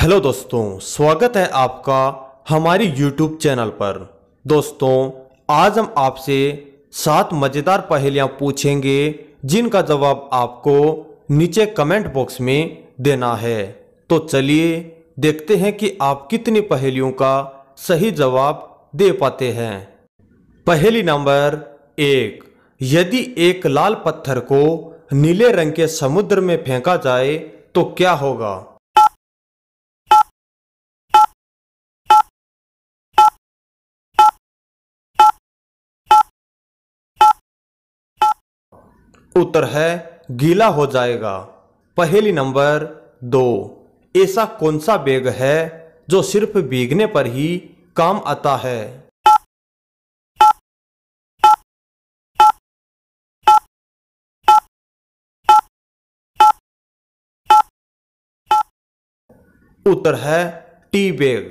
Hello दोस्तों, स्वागत है आपका हमारी यूट्यूब चैनल पर। दोस्तों, आज हम आपसे सात मज़ेदार पहेलियाँ पूछेंगे, जिनका जवाब आपको नीचे कमेंट बॉक्स में देना है। तो चलिए देखते हैं कि आप कितनी पहेलियों का सही जवाब दे पाते हैं। पहेली नंबर एक, यदि एक लाल पत्थर को नीले रंग के समुद्र में फेंका जाए तो क्या होगा? उत्तर है, गीला हो जाएगा। पहेली नंबर दो। ऐसा कौन सा बैग है जो सिर्फ़ भीगने पर ही काम आता है? उत्तर है, टी बैग।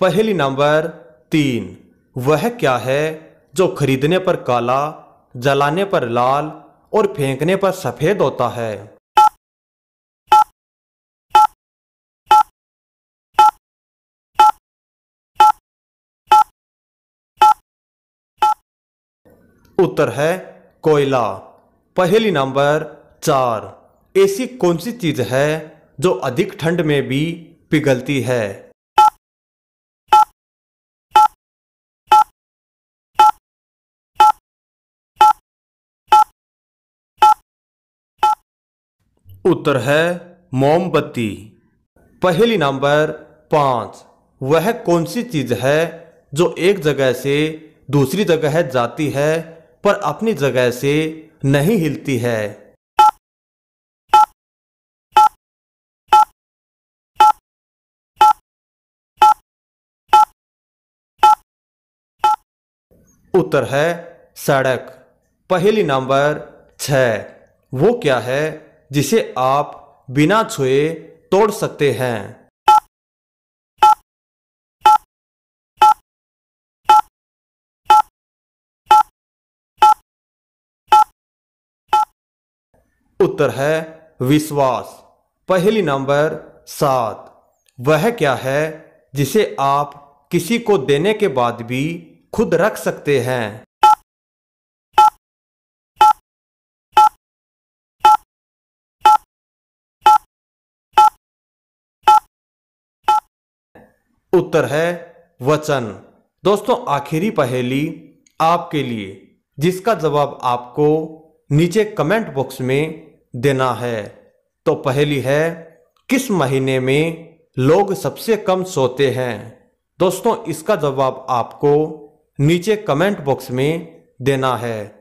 पहली नंबर तीन। वह क्या है जो खरीदने पर काला, जलाने पर लाल और फेंकने पर सफ़ेद होता है। उत्तर है, कोयला। पहली नंबर चार। ऐसी कौन सी चीज़ है जो अधिक ठंड में भी पिघलती है? उत्तर है मोमबत्ती। पहली नंबर पाँच। वह कौन सी चीज़ है जो एक जगह से दूसरी जगह जाती है, पर अपनी जगह से नहीं हिलती है? उत्तर है सड़क। पहली नंबर छ वो क्या है जिसे आप बिना छुए तोड़ सकते हैं। उत्तर है, विश्वास। पहली नंबर, सात। वह क्या है जिसे आप किसी को देने के बाद भी खुद रख सकते हैं? उत्तर है वचन। दोस्तों, आखिरी पहेली आपके लिए, जिसका जवाब आपको नीचे कमेंट बॉक्स में देना है। तो पहेली है, किस महीने में लोग सबसे कम सोते हैं? दोस्तों, इसका जवाब आपको नीचे कमेंट बॉक्स में देना है।